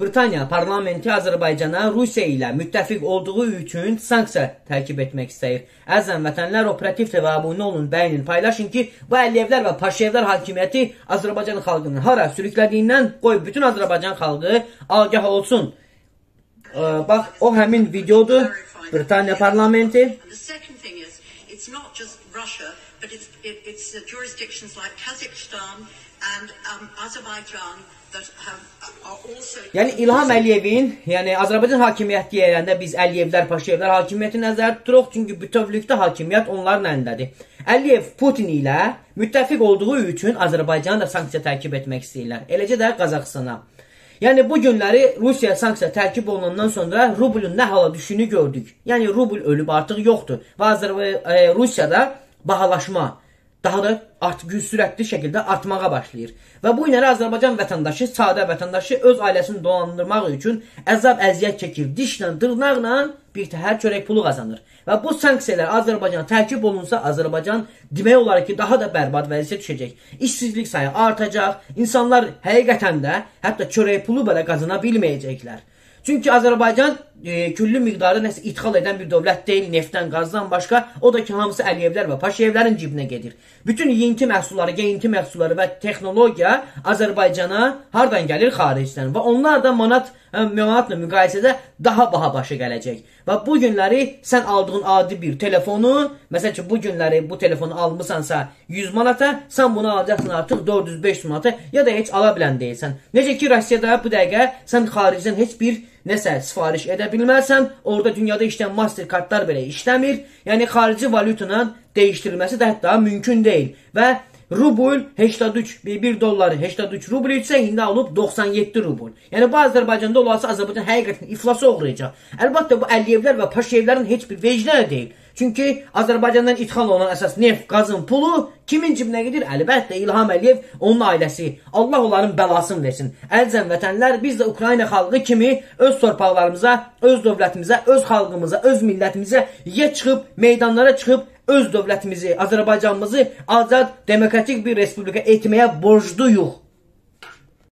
Britaniya parlamenti Azərbaycana Rusiya ilə müttəfiq olduğu üçün sanksiya tərkib etmək istəyir. Əzəm vətənlər operativ TV abunə olun, bəyənin, paylaşın ki, bu Əliyevlər və Paşayevlər hakimiyyəti Azərbaycan xalqını hara sürüklədiyindən qoy bütün Azərbaycan xalqı agah olsun. Ə, bax, o həmin videodur. Britaniya parlamenti. The second thing is, it's not just Russia, but it's, it, it's uh, jurisdictions like Kazakhstan and um, Azerbaijan that have, are also... Yəni İlham Əliyevin, yəni Azərbaycan hakimiyyəti yerində biz Əliyevlər, Paşayevlər hakimiyyəti nəzərdə tuturuq, çünki bütövlükdə hakimiyyət onların əlindədir. Əliyev Putin ilə müttəfiq olduğu üçün Azərbaycana da sanksiya tərkib etmək istəyirlər. Eləcə də Qazaxstana. Yəni bu günləri Rusiya sanksiya tərkib olunandan sonra rublun nə hala düşdüyünü gördük. Yəni rubl ölüb artıq yoxdur və Azərbaycan e, Rusiyada bahalaşma daha da artıq sürətli şəkildə artmağa başlayır. Və bu günləri Azərbaycan vətəndaşı, sadə vətəndaşı öz ailəsini dolandırmaq üçün əzab əziyyət çəkir, dişlə, dırnaqla bir təhər çörək pulu qazanır. Və bu sanksiyalar Azərbaycana tərkib olunsa, Azərbaycan demək olar ki, daha da bərbad vəziyyətə düşəcək. İşsizlik sayı artacaq, insanlar həqiqətən də hətta çörək pulu belə qazana bilməyəcəklər. Çünki Azərbaycan e, küllü miqdarda nəsə ixal edən bir dövlət deyil, neftdən, qazdan başqa, o da ki, hamısı Əliyevlər və Paşayevlərin cibinə gedir. Bütün yeyinti məhsulları, geyinti məhsulları və texnologiya Azərbaycana hardan gəlir? Xaricdən. Və onlar da manat manatla müqayisədə daha baha başa gələcək. Və bu günləri sən aldığın adi bir telefonu, məsəl üçün bu günləri bu telefonu almısansa 100 manata, sən bunu alacaqsan artıq 400-500 manata ya da heç ala bilən deyilsən. Necə ki, Rusiyada bu dəqiqə sən xaricdən heç bir nəsə sifariş edə bilməzsən, orada dünyada işləyən Mastercardlar belə işləmir. Yəni xarici valyutanın dəyişdirilməsi də hətta mümkün deyil. Və rubl 83, 1 dolları 83 rubl isə indi olub 97 rubl. Yəni bu Azərbaycanda olası Azərbaycan həqiqətən iflasa uğrayacaq. Əlbəttə bu Əliyevlər və Paşayevlərin heç bir vecdanı deyil. Çünki Azərbaycandan ixal olunan əsas neft, qazın pulu kimin cibinə gedir? Əlbəttə İlham Əliyev, onun ailəsi. Allah onların bəlasını versin. Əzizən vətənlər, biz də Ukrayna xalqı kimi öz torpaqlarımıza, öz dövlətimizə, öz xalqımıza, öz millətimizə yə çıxıb, meydanlara çıxıb öz dövlətimizi, Azərbaycanımızı azad, demokratik bir respublika etməyə borcluyuq.